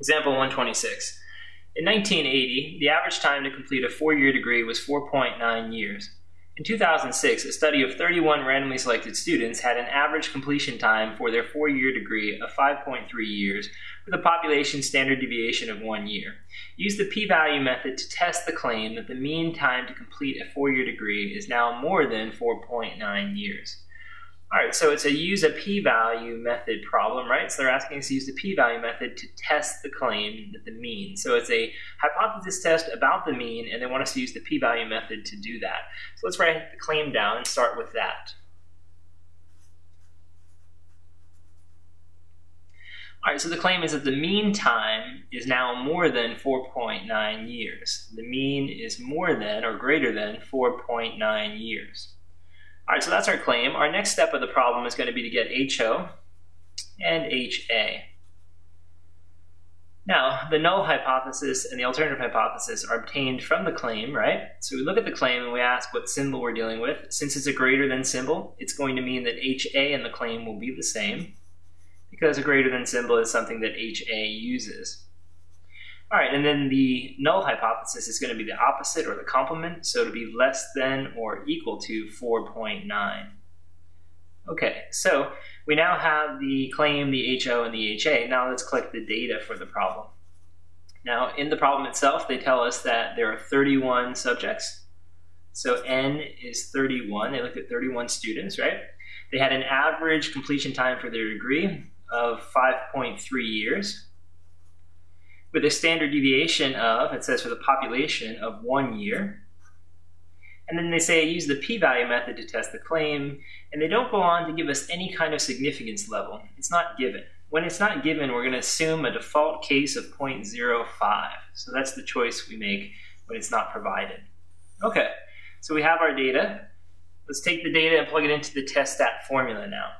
Example 126. In 1980, the average time to complete a four-year degree was 4.9 years. In 2006, a study of 31 randomly selected students had an average completion time for their four-year degree of 5.3 years with a population standard deviation of one year. Use the p-value method to test the claim that the mean time to complete a four-year degree is now more than 4.9 years. All right, so it's a use a p-value method problem, right? So they're asking us to use the p-value method to test the claim that the mean. So it's a hypothesis test about the mean, and they want us to use the p-value method to do that. So let's write the claim down and start with that. All right, so the claim is that the mean time is now more than 4.9 years. The mean is more than or greater than 4.9 years. All right, so that's our claim. Our next step of the problem is going to be to get HO and HA. Now, the null hypothesis and the alternative hypothesis are obtained from the claim, right? So we look at the claim and we ask what symbol we're dealing with. Since it's a greater than symbol, it's going to mean that HA and the claim will be the same because a greater than symbol is something that HA uses. All right, and then the null hypothesis is going to be the opposite or the complement, so to be less than or equal to 4.9. Okay, so we now have the claim, the HO, and the HA. Now let's collect the data for the problem. Now, in the problem itself, they tell us that there are 31 subjects. So N is 31. They looked at 31 students, right? They had an average completion time for their degree of 5.3 years with a standard deviation of, it says for the population, of one year. And then they say use the p-value method to test the claim, and they don't go on to give us any kind of significance level. It's not given. When it's not given, we're going to assume a default case of 0.05. So that's the choice we make when it's not provided. Okay, so we have our data. Let's take the data and plug it into the test stat formula now.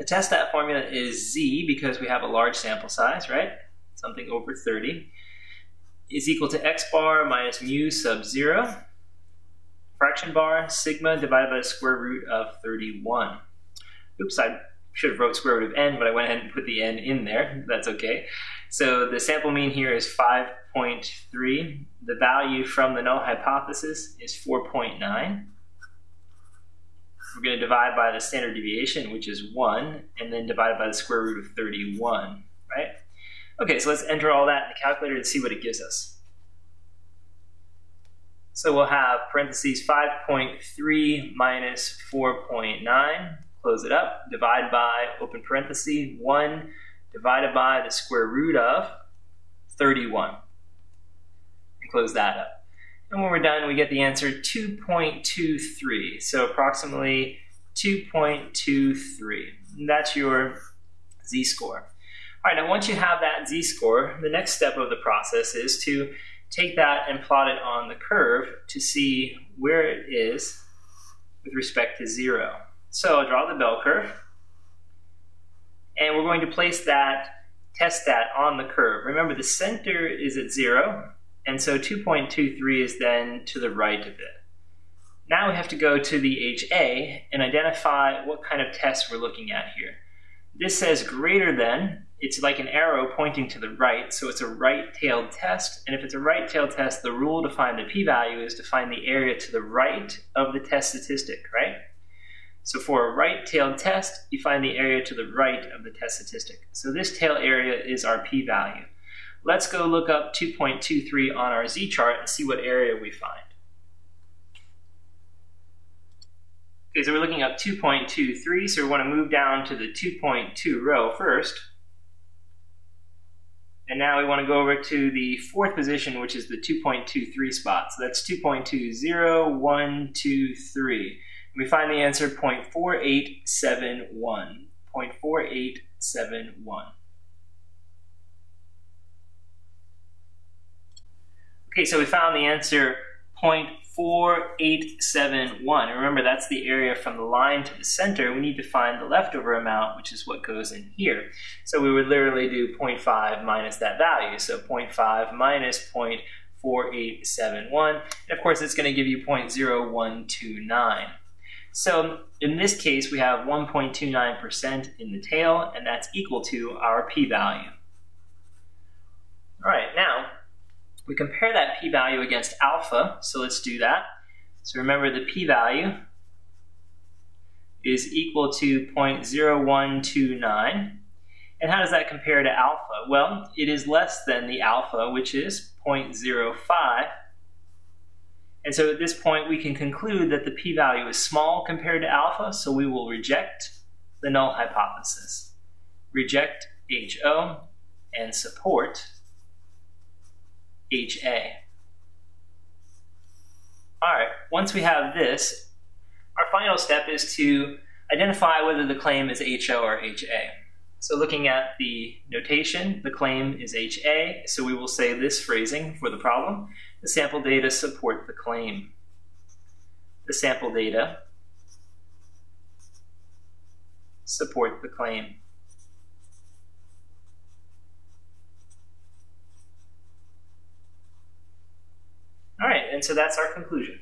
The test stat formula is z because we have a large sample size, right? Something over 30, is equal to x bar minus mu sub 0, fraction bar, sigma divided by the square root of 31. Oops, I should have wrote square root of n, but I went ahead and put the n in there. That's okay. So the sample mean here is 5.3. The value from the null hypothesis is 4.9. We're going to divide by the standard deviation, which is 1, and then divide by the square root of 31, right? Okay, so let's enter all that in the calculator and see what it gives us. So we'll have parentheses 5.3 minus 4.9, close it up, divide by, open parenthesis, 1 divided by the square root of 31. And close that up. And when we're done, we get the answer 2.23. So approximately 2.23. That's your z-score. Now once you have that z-score, the next step of the process is to take that and plot it on the curve to see where it is with respect to zero. So I'll draw the bell curve, and we're going to place that test stat on the curve. Remember, the center is at zero, and so 2.23 is then to the right of it. Now we have to go to the HA and identify what kind of test we're looking at here. This says greater than, it's like an arrow pointing to the right, so it's a right-tailed test. And if it's a right-tailed test, the rule to find the p-value is to find the area to the right of the test statistic, right? So for a right-tailed test, you find the area to the right of the test statistic. So this tail area is our p-value. Let's go look up 2.23 on our z-chart and see what area we find. Okay, so we're looking up 2.23, so we want to move down to the 2.2 row first. And now we want to go over to the fourth position, which is the 2.23 spot. So that's 2.20123. We find the answer 0.4871. 0.4871. Okay, so we found the answer 0.4871. Remember, that's the area from the line to the center. We need to find the leftover amount, which is what goes in here. So we would literally do 0.5 minus that value. So 0.5 minus 0.4871. And of course, it's going to give you 0.0129. So in this case, we have 1.29% in the tail, and that's equal to our p-value. We compare that p-value against alpha, so let's do that. So remember the p-value is equal to 0.0129. And how does that compare to alpha? Well, it is less than the alpha, which is 0.05. And so at this point, we can conclude that the p-value is small compared to alpha, so we will reject the null hypothesis. Reject HO and support HA. All right, once we have this, our final step is to identify whether the claim is HO or HA. So looking at the notation, the claim is HA, so we will say this phrasing for the problem. The sample data support the claim. The sample data support the claim. And so that's our conclusion.